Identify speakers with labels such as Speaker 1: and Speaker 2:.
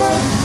Speaker 1: Bye.